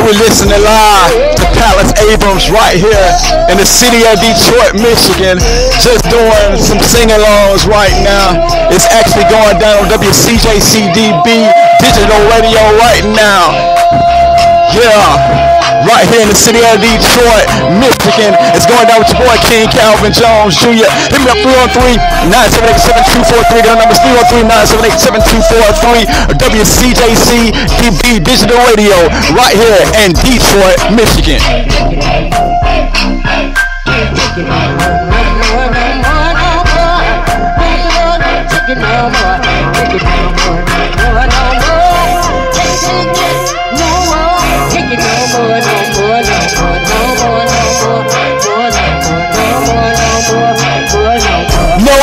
We're listening live to Palace Abrams right here in the city of Detroit, Michigan. Just doing some sing-alongs right now. It's actually going down on WCJCDB digital radio right now. Yeah right here in the city of Detroit, Michigan. It's going down with your boy King Calvin Jones Jr. Hit me up 313 978 7243. The number is 313 978 7243. WCJC DB Digital Radio right here in Detroit, Michigan.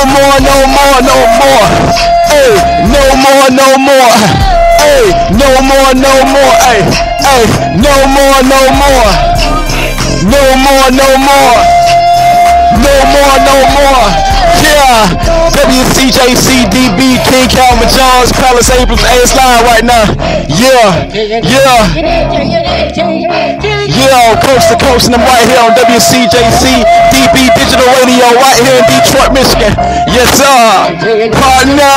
More, no more, no more. Hey, no more, no more. Hey, no more, no more. Hey, hey, no more, no more. No more, no more. No more, no more. Yeah, WCJCDB, King Calvin Jones, Palace Abrams, Ace Line right now. Yeah, yeah. Yeah, coast to coast, and I'm right here on WCJC DB Digital Radio right here in Detroit, Michigan. Yes, sir. Partner.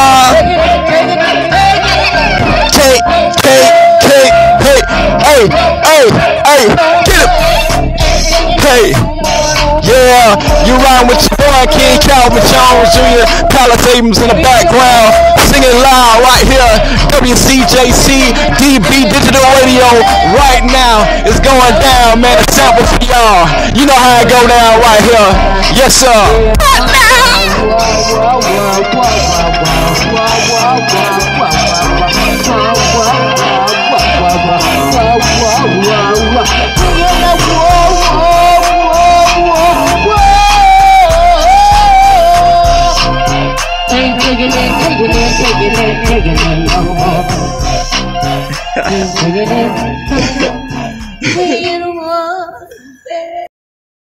Take, take, take, hey, hey, hey, hey, get it. Hey. Yeah, you rhyme with your Don King, Calvin Jones Jr., Palace Abrams in the background, singing loud right here, WCJC, DB Digital Radio, right now. It's going down, man, a sample for y'all. You know how it go down right here. Yes, sir. ain't taking it, taking it, taking it, taking it no more. Taking it, taking it.